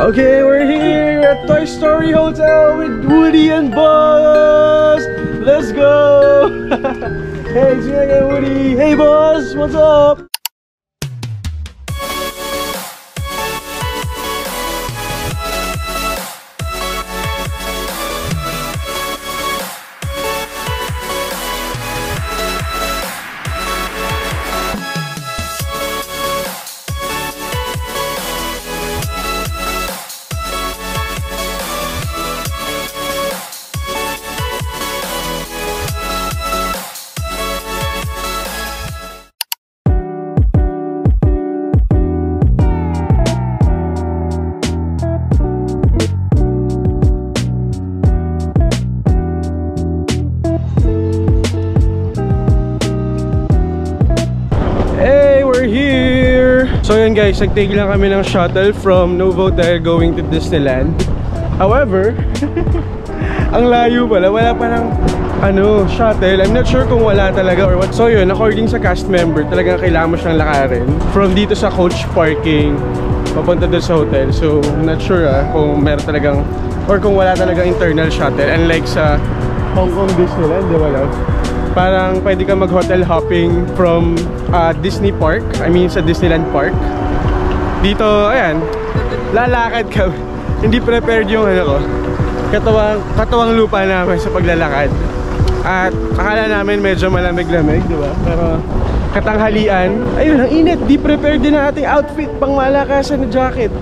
Okay, we're here at Toy Story Hotel with Woody and Buzz. Let's go! hey, it's me Woody. Hey, Buzz, what's up? Here! So yun guys, nagtake lang kami ng shuttle from Novotel going to Disneyland. However, ang layo pala, wala pa ng ano, shuttle. I'm not sure kung wala talaga or what. So yun, according sa cast member, talagang kailangan mo siyang lakarin. From dito sa coach parking, papunta doon sa hotel. So, not sure ah, kung meron talagang, or kung wala talagang internal shuttle. Unlike sa Hong Kong Disneyland, di ba love? Parang pwede ka mag-hotel hopping from uh, Disney Park. I mean, sa Disneyland Park. Dito, ayan, lalakad ka. Hindi prepared yung ano ko. Katawang, katawang lupa namin sa paglalakad. At akala namin medyo malamig-lamig, di ba? Pero katanghalian, ayun, ang init. Di prepared din ang ating outfit pang malakasan na jacket.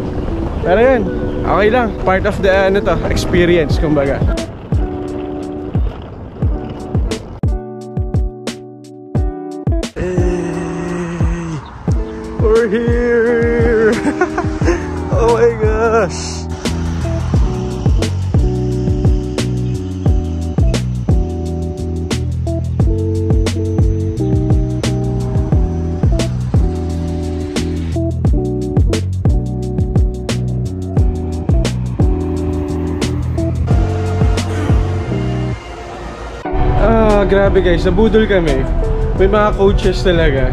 Pero yun, okay lang. Part of the, ano to, experience, kumbaga. Grabe guys, nabudol kami. May mga coaches talaga.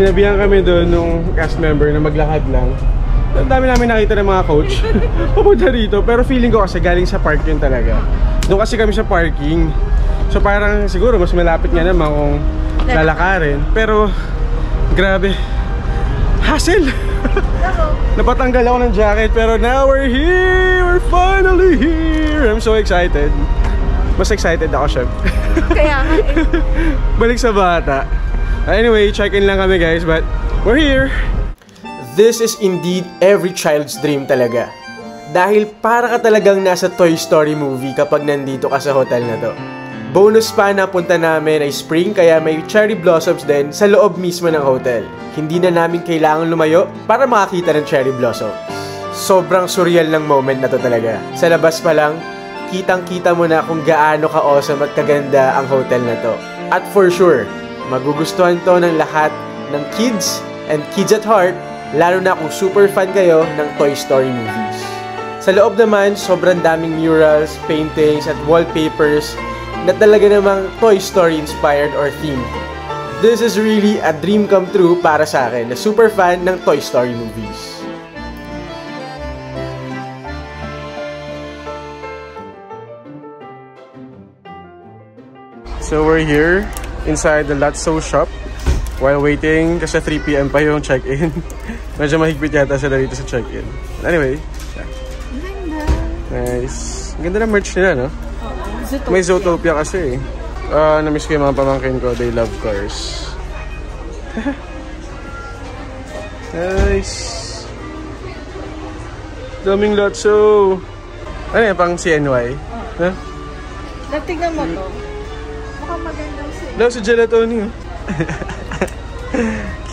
Sinabihan kami doon nung cast member na maglakad lang. Ang dami namin nakita ng mga coach papunta rito. Pero feeling ko kasi galing sa park yun talaga. Doon kasi kami sa parking. So parang siguro mas malapit nga naman kung lalakarin. Pero grabe. Hassle! Napatanggal ako ng jacket pero now we're here! We're finally here! I'm so excited. Mas excited ako, syempre. Kaya nga eh. Balik sa bata. Anyway, check-in lang kami guys, but we're here. This is indeed every child's dream talaga. Dahil para ka talagang nasa Toy Story movie kapag nandito ka sa hotel na to. Bonus pa na punta namin ay spring kaya may cherry blossoms din sa loob mismo ng hotel. Hindi na namin kailangan lumayo para makakita ng cherry blossoms. Sobrang surreal ng moment na to talaga. Sa labas pa lang, kitang-kita mo na kung gaano ka-awesome at kaganda ang hotel na to. At for sure, magugustuhan to ng lahat ng kids and kids at heart, lalo na kung super fan kayo ng Toy Story movies. Sa loob naman, sobrang daming murals, paintings, at wallpapers na talaga namang Toy Story inspired or themed. This is really a dream come true para sa akin na super fan ng Toy Story movies. So we're here inside the Lotso shop while waiting kasi 3pm pa yung check-in. Medyo mahigpit yata sila dito sa check-in. Anyway, yeah. Nice. Ang ganda ng merch nila, no? Oo. Zootopia. May Zootopia kasi eh. Ah, namiss ko yung mga pamangkin ko. They love cars. nice. Daming Lotso. Ano yan, pang CNY? Huh? Natignan mo to. Magandang sila. Love si Gelatoni. oh.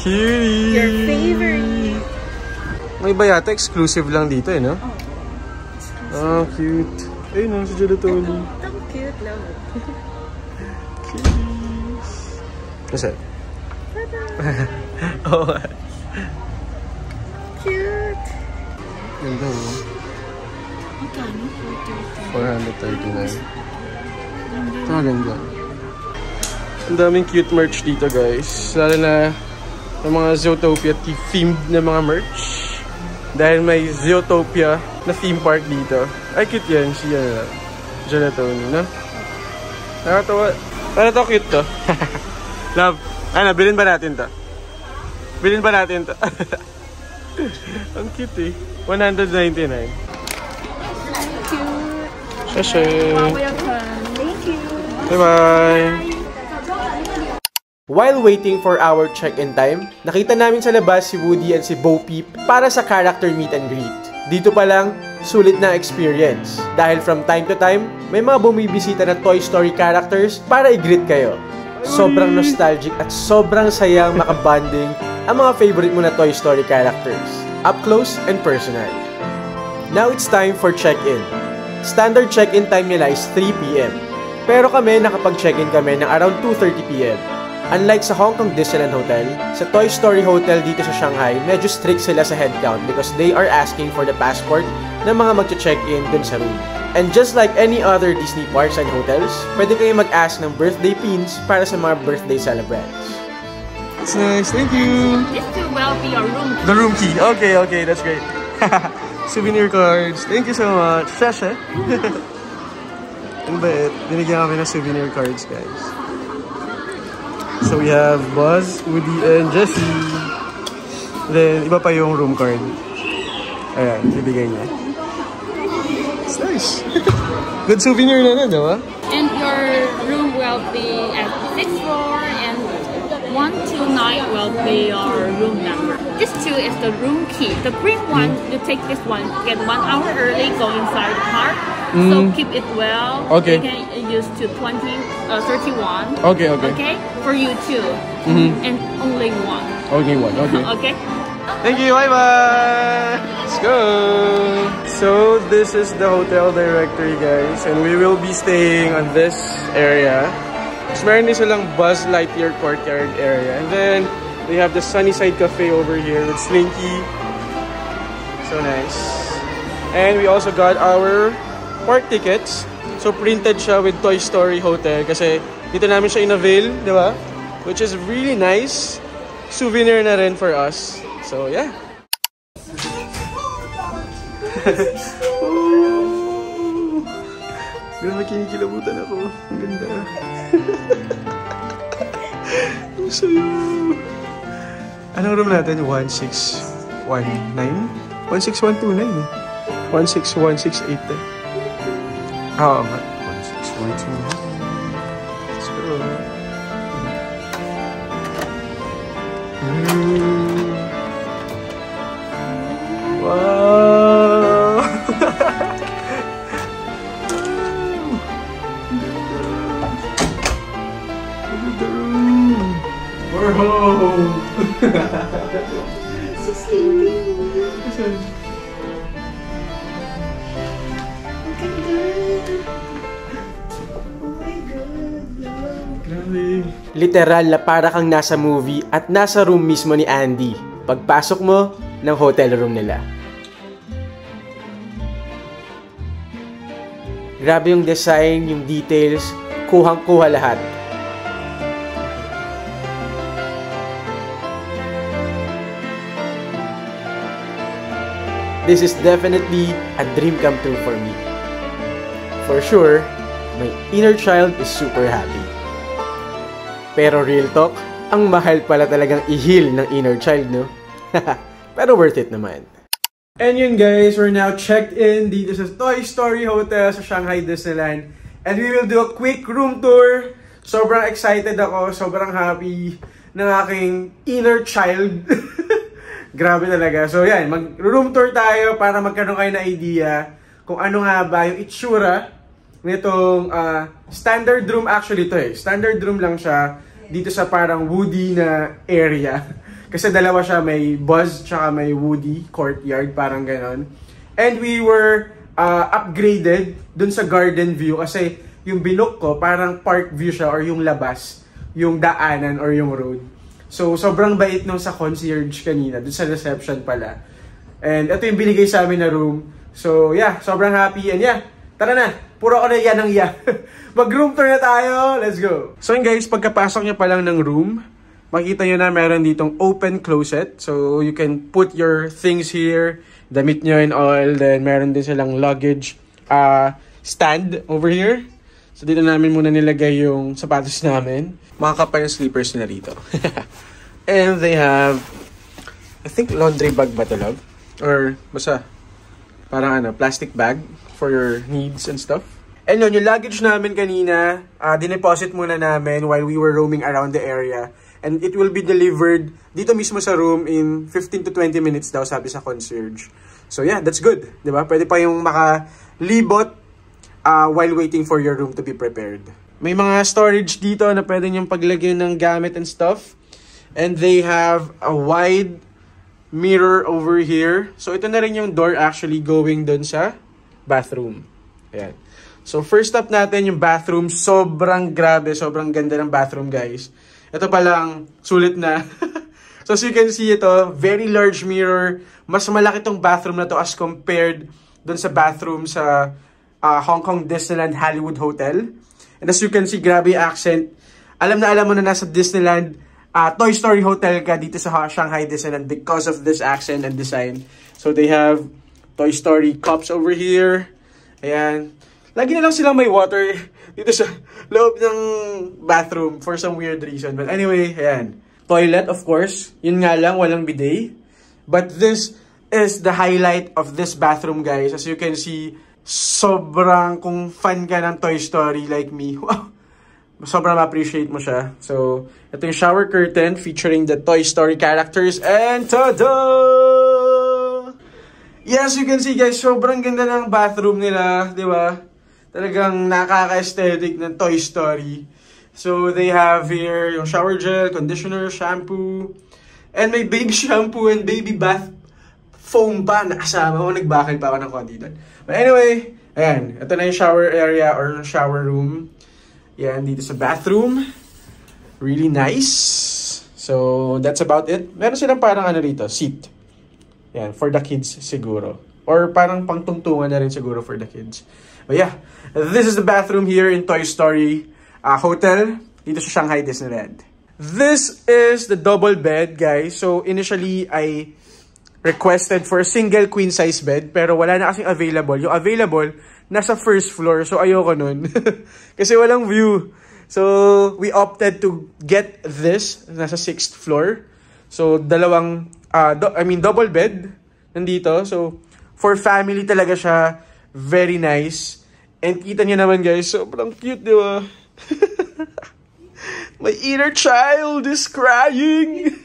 Cutie! Your favorite. May iba yata exclusive lang dito eh, no? Oh, cute. Ayun no, si Gelatoni. Ang cute lang. Kasi? Oo nga. Cute. Ganda oh. Magkano? 439. Ito ganda. Ang daming cute merch dito guys. Lalo na yung mga Zootopia themed na mga merch. Dahil may Zootopia na theme park dito. Ay, cute yan. Si ano, Gelatoni, no? Nakatawa. Ano to cute to? Love. Ano, bilhin ba natin to? Bilhin ba natin to? Ang cute eh. 199. Thank you. Shashe. Welcome. Thank you. Bye-bye. While waiting for our check-in time, nakita namin sa labas si Woody and si Bo Peep para sa character meet and greet. Dito pa lang, sulit na experience. Dahil from time to time, may mga bumibisita na Toy Story characters para i-greet kayo. Sobrang nostalgic at sobrang sayang makabanding ang mga favorite mo na Toy Story characters. Up close and personal. Now it's time for check-in. Standard check-in time nila is 3pm. Pero kami nakapag-check-in kami ng around 2.30pm. Unlike sa Hong Kong Disneyland Hotel, sa Toy Story Hotel dito sa Shanghai, medyo strict sila sa head count because they are asking for the passport ng mga magche-check-in dun sa room. And just like any other Disney parks and hotels, pwede kayo mag-ask ng birthday pins para sa mga birthday celebrants. It's nice, thank you! This too will be your room. The room key. Okay, okay, that's great. Souvenir cards. Thank you so much. Shasha. Ang bait. Binigyan kami ng souvenir cards, guys. So we have Buzz, Woody, and Jessie. Then, iba pa yung room card. Ayan, bibigay niya. It's nice. Good souvenir na na, di ba? And your room will be at 6th floor and 129 will be your room number. This two is the room key. The green one, you take this one, get one hour early, go inside the park. So keep it well. Okay. You can use to 20, uh, 31. Okay, okay. Okay? For you too. Mhm. And only one. Okay, one. Okay. Okay? Thank you. Bye bye. Let's go. So this is the hotel directory, guys, and we will be staying on this area. So meron din silang Buzz Lightyear courtyard area, and then they have the Sunnyside Cafe over here with Slinky. So nice. And we also got our park tickets. So printed siya with Toy Story Hotel kasi dito namin siya in-avail, di ba? Which is really nice. Souvenir na rin for us. So yeah. grabe kinikilabutan ako. Ang ganda. Ang sayo. Anong room natin? 1619? 16129 eh. 16168 eh. Oo nga. 16129. Let's go. Mm. Wow! Look at the room! We're home! so sleepy! Literal na para kang nasa movie at nasa room mismo ni Andy. Pagpasok mo ng hotel room nila. Grabe yung design, yung details, kuhang-kuha lahat. This is definitely a dream come true for me. For sure, my inner child is super happy. Pero real talk, ang mahal pala talagang i-heal ng inner child, no? Pero worth it naman. And yun guys, we're now checked in dito sa Toy Story Hotel sa Shanghai Disneyland. And we will do a quick room tour. Sobrang excited ako, sobrang happy ng aking inner child. Grabe talaga. So yan, mag-room tour tayo para magkaroon kayo na idea kung ano nga ba yung itsura nitong ah, standard room actually to eh. Standard room lang siya dito sa parang woody na area. Kasi dalawa siya, may Buzz tsaka may Woody courtyard, parang ganon. And we were uh, upgraded dun sa garden view kasi yung binook ko parang park view siya or yung labas, yung daanan or yung road. So sobrang bait nung sa concierge kanina, dun sa reception pala. And ito yung binigay sa amin na room. So yeah, sobrang happy and yeah, tara na, puro ako na yan ng ya. Mag-room tour na tayo, let's go! So yun guys, pagkapasok niyo pa lang ng room, makita nyo na meron ditong open closet. So, you can put your things here. damit nyo and all. Then, meron din silang luggage uh, stand over here. So, dito namin muna nilagay yung sapatos namin. Makakapal yung slippers nila rito. and they have, I think laundry bag ba to, love? Or, basta, parang ano, plastic bag for your needs and stuff. And yun, yung luggage namin kanina, uh, dineposit muna namin while we were roaming around the area. And it will be delivered dito mismo sa room in 15 to 20 minutes daw, sabi sa concierge. So yeah, that's good. Ba? Pwede pa yung makalibot uh, while waiting for your room to be prepared. May mga storage dito na pwede niyong paglagyan ng gamit and stuff. And they have a wide mirror over here. So ito na rin yung door actually going dun sa bathroom. Ayan. So first up natin yung bathroom. Sobrang grabe, sobrang ganda ng bathroom guys. Ito pa lang, sulit na. so as you can see ito, very large mirror. Mas malaki tong bathroom na to as compared dun sa bathroom sa uh, Hong Kong Disneyland Hollywood Hotel. And as you can see, grabe accent. Alam na alam mo na nasa Disneyland uh, Toy Story Hotel ka dito sa Shanghai Disneyland because of this accent and design. So they have Toy Story cups over here. Ayan. Lagi na lang silang may water dito sa loob ng bathroom for some weird reason. But anyway, ayan. Toilet, of course. Yun nga lang, walang bidet. But this is the highlight of this bathroom, guys. As you can see, sobrang kung fan ka ng Toy Story like me, wow, sobrang appreciate mo siya. So, ito yung shower curtain featuring the Toy Story characters and tada! Yes, you can see guys, sobrang ganda ng bathroom nila, di ba? Talagang nakaka-aesthetic ng Toy Story. So, they have here yung shower gel, conditioner, shampoo, and may baby shampoo and baby bath foam pa na kasama ko. Nagbakal pa ako ng konti doon. But anyway, ayan. Ito na yung shower area or shower room. Yan, dito sa bathroom. Really nice. So, that's about it. Meron silang parang ano rito, seat. Yan, for the kids siguro. Or parang pangtungtungan na rin siguro for the kids. But yeah, this is the bathroom here in Toy Story uh, Hotel dito sa Shanghai Disneyland. This is the double bed, guys. So, initially, I requested for a single queen size bed pero wala na kasing available. Yung available, nasa first floor. So, ayoko nun. Kasi walang view. So, we opted to get this. Nasa sixth floor. So, dalawang, uh, do, I mean, double bed. Nandito. So, for family talaga siya. Very nice. And kita niyo naman guys, sobrang cute, di ba? My inner child is crying.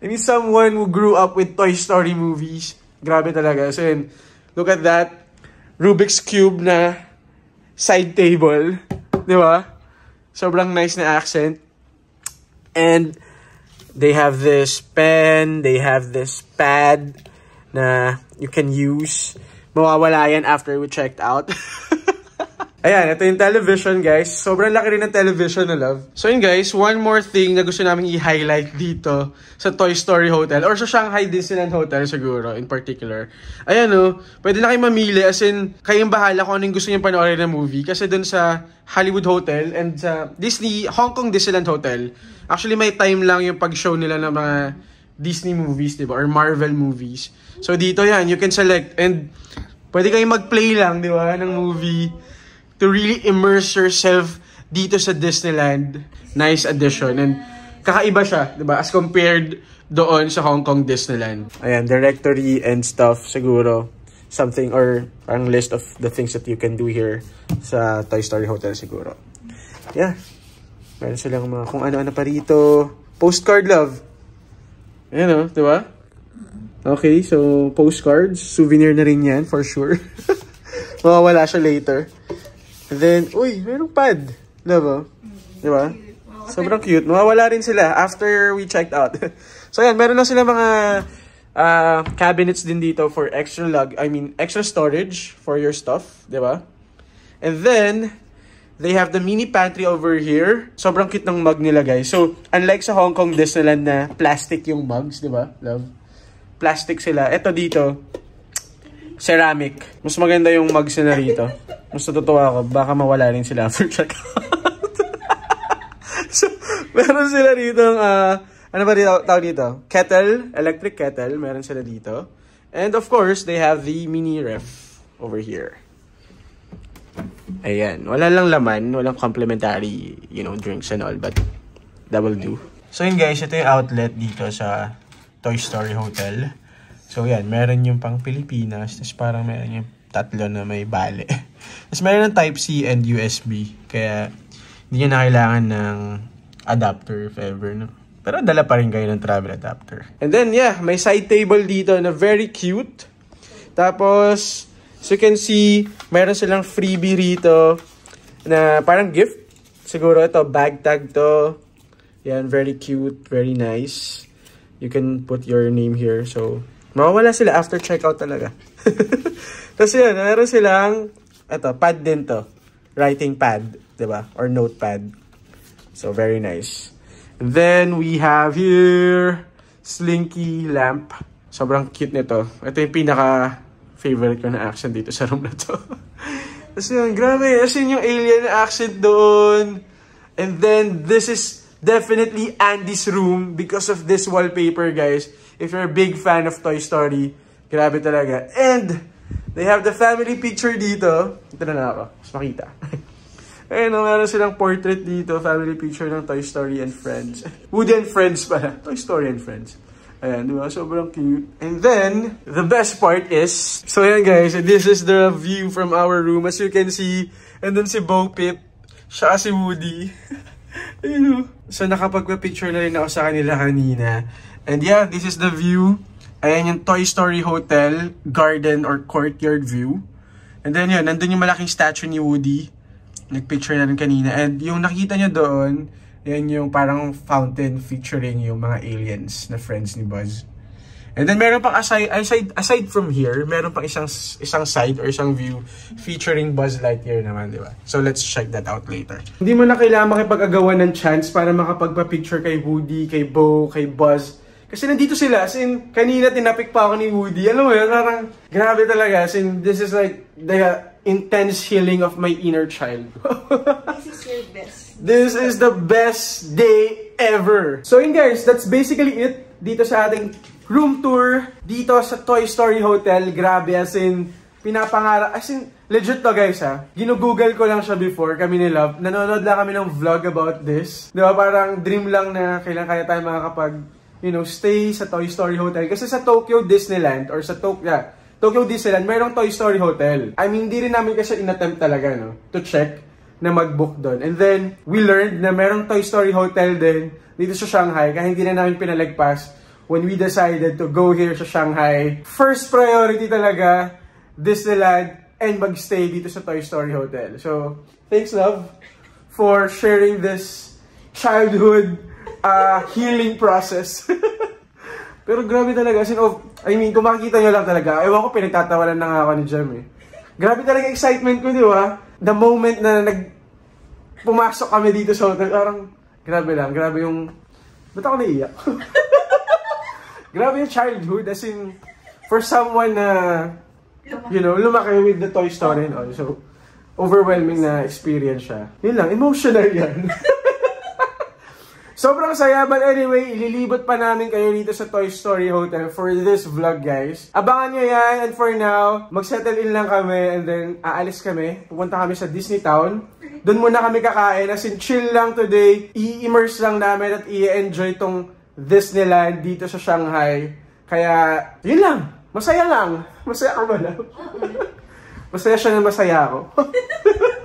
I mean, someone who grew up with Toy Story movies. Grabe talaga. So, yun, look at that. Rubik's Cube na side table. Di ba? Sobrang nice na accent. And they have this pen, they have this pad na you can use. Mawawala yan after we checked out. Ayan, ito yung television, guys. Sobrang laki rin ng television na love. So yun, guys, one more thing na gusto namin i-highlight dito sa Toy Story Hotel or sa Shanghai Disneyland Hotel siguro in particular. Ayan, oh, pwede na kayo mamili as in, kayong bahala kung anong gusto nyo panoorin na movie. Kasi dun sa Hollywood Hotel and sa Disney, Hong Kong Disneyland Hotel, actually may time lang yung pag-show nila ng mga Disney movies, di ba? Or Marvel movies. So dito yan, you can select and pwede kayong mag-play lang, di ba, ng movie to really immerse yourself dito sa Disneyland. Nice addition. And kakaiba siya, di ba? As compared doon sa Hong Kong Disneyland. Ayan, directory and stuff siguro. Something or parang list of the things that you can do here sa Toy Story Hotel siguro. Yeah. Meron silang mga kung ano-ano pa rito. Postcard love. Ayan o, oh, di ba? Okay, so postcards. Souvenir na rin yan for sure. Mawawala siya later. And then, uy, merong pad. Love, oh. Di ba? Sobrang cute. Mawawala rin sila after we checked out. so, yan. Meron na sila mga uh, cabinets din dito for extra lug. I mean, extra storage for your stuff. Di ba? And then, they have the mini pantry over here. Sobrang cute ng mug nila, guys. So, unlike sa Hong Kong Disneyland na plastic yung mugs, di ba? Love. Plastic sila. Ito dito, ceramic. Mas maganda yung mugs nila rito. Mas natutuwa ako, baka mawala rin sila after checkout. so, meron sila rito uh, ano ba dito, tawag dito? Kettle, electric kettle, meron sila dito. And of course, they have the mini ref over here. Ayan, wala lang laman, walang complimentary, you know, drinks and all, but that will do. So yun guys, ito yung outlet dito sa Toy Story Hotel. So yan, meron yung pang Pilipinas, tapos parang meron yung tatlo na may bale. tapos meron ng Type-C and USB, kaya hindi nyo na kailangan ng adapter if ever, no? Pero dala pa rin kayo ng travel adapter. And then, yeah, may side table dito na very cute. Tapos, so you can see, meron silang freebie rito na parang gift. Siguro ito, bag tag to. Yan, very cute, very nice. You can put your name here. So, mawawala sila after checkout talaga. Tapos yan, meron silang, ito, pad din to. Writing pad, 'di ba Or notepad. So, very nice. Then, we have here, Slinky Lamp. Sobrang cute nito. Ito yung pinaka-favorite ko na accent dito sa room na to. Tapos yun, grabe. As yung alien accent doon. And then, this is definitely Andy's room because of this wallpaper, guys. If you're a big fan of Toy Story, grabe talaga. And, they have the family picture dito. Ito na na ako. Mas makita. Ayun, meron silang portrait dito, family picture ng Toy Story and Friends. Woody and Friends pala. Toy Story and Friends. Ayan, di? Sobrang cute. And then, the best part is, so ayan guys, this is the view from our room. As you can see, and then si Bo Pip, siya si Woody. Ayun, oh. So nakapagpa-picture na rin ako sa kanila kanina. And yeah, this is the view. Ayan yung Toy Story Hotel, garden or courtyard view. And then yun, nandun yung malaking statue ni Woody nagpicture na rin kanina. And yung nakita nyo doon, yan yung parang fountain featuring yung mga aliens na friends ni Buzz. And then meron pang aside, aside, aside from here, meron pang isang, isang side or isang view featuring Buzz Lightyear naman, di ba? So let's check that out later. Hindi mo na kailangan makipag-agawan ng chance para makapagpa-picture kay Woody, kay Bo, kay Buzz. Kasi nandito sila, as in, kanina tinapik pa ako ni Woody. Alam mo yun, parang grabe talaga. As in, this is like the intense healing of my inner child. this is your best. This is the best day ever. So yun guys, that's basically it dito sa ating room tour dito sa Toy Story Hotel. Grabe as in, pinapangarap, as in, legit to guys ha. Ginugoogle ko lang siya before, kami ni Love. Nanonood lang kami ng vlog about this. Di ba, parang dream lang na kailan kaya tayo makakapag, you know, stay sa Toy Story Hotel. Kasi sa Tokyo Disneyland, or sa Tokyo, yeah, Tokyo Disneyland, mayroong Toy Story Hotel. I mean, hindi rin namin kasi inattempt talaga, no? To check na mag-book doon. And then, we learned na mayroong Toy Story Hotel din dito sa Shanghai, kaya hindi na namin pinalagpas when we decided to go here sa Shanghai. First priority talaga, Disneyland, and magstay dito sa Toy Story Hotel. So, thanks love for sharing this childhood uh, healing process. Pero grabe talaga, as in, oh, I mean, kung makikita nyo lang talaga, ewan ko, pinagtatawanan na nga ako ni Jem eh. Grabe talaga excitement ko, di ba? The moment na nag pumasok kami dito sa hotel, parang grabe lang, grabe yung, ba't ako naiyak? grabe yung childhood, as in, for someone na, you know, lumaki with the Toy Story and all, so, overwhelming na experience siya. Yun lang, emotional yan. Sobrang saya, but anyway, ililibot pa namin kayo dito sa Toy Story Hotel for this vlog, guys. Abangan nyo yan, and for now, mag-settle in lang kami, and then aalis kami. Pupunta kami sa Disney Town. Doon muna kami kakain, as in chill lang today. I-immerse lang namin at i-enjoy tong Disneyland dito sa Shanghai. Kaya, yun lang. Masaya lang. Masaya ka ba lang? masaya siya na masaya ako.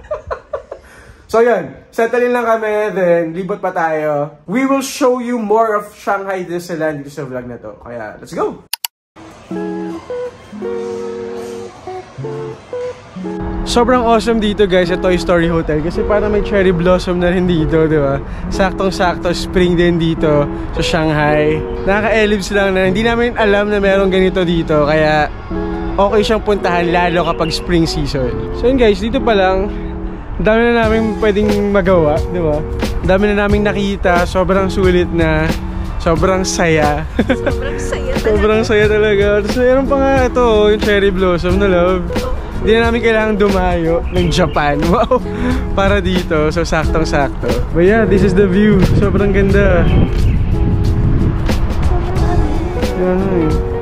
So yun, settle lang kami, then libot pa tayo. We will show you more of Shanghai Disneyland dito sa vlog na to. Kaya, let's go! Sobrang awesome dito guys sa Toy Story Hotel kasi parang may cherry blossom na rin dito, di ba? Saktong-sakto spring din dito sa Shanghai. Nakaka-ellipse lang na hindi namin alam na meron ganito dito kaya okay siyang puntahan lalo kapag spring season. So yun guys, dito pa lang dami na namin pwedeng magawa, di ba? dami na namin nakita, sobrang sulit na, sobrang saya. sobrang saya talaga. sobrang saya talaga. Tapos mayroon pa nga ito, yung cherry blossom na love. Hindi na namin kailangan dumayo ng Japan. Wow! Para dito. So, saktong-sakto. But yeah, this is the view. Sobrang ganda. Ano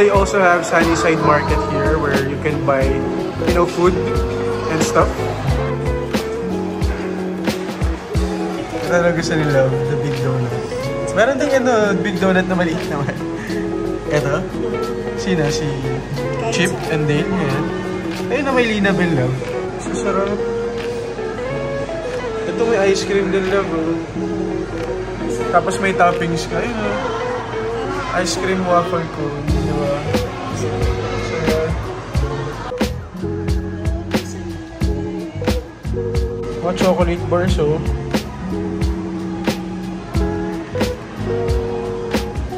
they also have Sunnyside Market here where you can buy, you know, food and stuff. Ito na gusto nila, the big donut. Meron din ano, big donut na maliit naman. Ito. Sino? Si Chip and Dale. Yan. Ayun na may Lina Bell love. So sarap. Ito may ice cream din love. Oh. Tapos may toppings ka. Ayun oh. Ice cream waffle cone. Mga chocolate bars oh.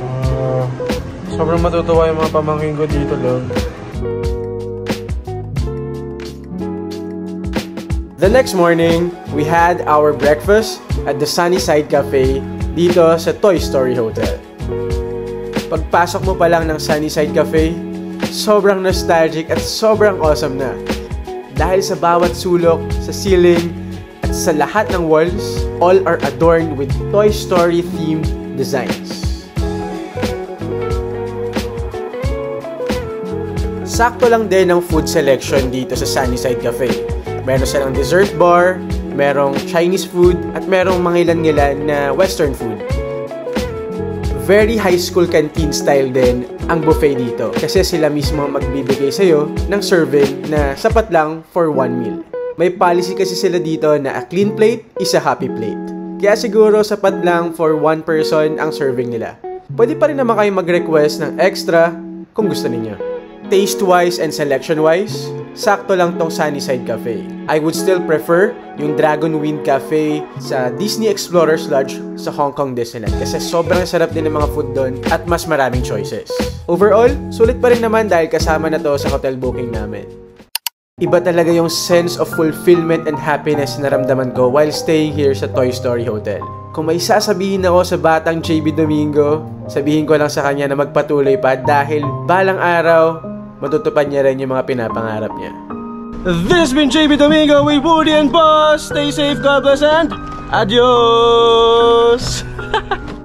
Ah, sobrang matutuwa yung mga pamangkin ko dito lang. The next morning, we had our breakfast at the Sunnyside Cafe dito sa Toy Story Hotel. Pagpasok mo pa lang ng Sunnyside Cafe, sobrang nostalgic at sobrang awesome na. Dahil sa bawat sulok, sa ceiling, at sa lahat ng walls, all are adorned with Toy Story themed designs. Sakto lang din ang food selection dito sa Sunnyside Cafe. Meron silang dessert bar, merong Chinese food, at merong mga ilan-ilan na western food. Very high school canteen style din ang buffet dito kasi sila mismo magbibigay sa'yo ng serving na sapat lang for one meal. May policy kasi sila dito na a clean plate is a happy plate. Kaya siguro sapat lang for one person ang serving nila. Pwede pa rin naman kayo mag-request ng extra kung gusto ninyo. Taste-wise and selection-wise, sakto lang tong Sunnyside Cafe. I would still prefer yung Dragon Wind Cafe sa Disney Explorers Lodge sa Hong Kong Disneyland kasi sobrang sarap din ng mga food doon at mas maraming choices. Overall, sulit pa rin naman dahil kasama na to sa hotel booking namin. Iba talaga yung sense of fulfillment and happiness na naramdaman ko while staying here sa Toy Story Hotel. Kung may sasabihin ako sa batang JB Domingo, sabihin ko lang sa kanya na magpatuloy pa dahil balang araw, matutupad niya rin yung mga pinapangarap niya. This has been JB Domingo with Woody and Boss. Stay safe, God bless, and adios!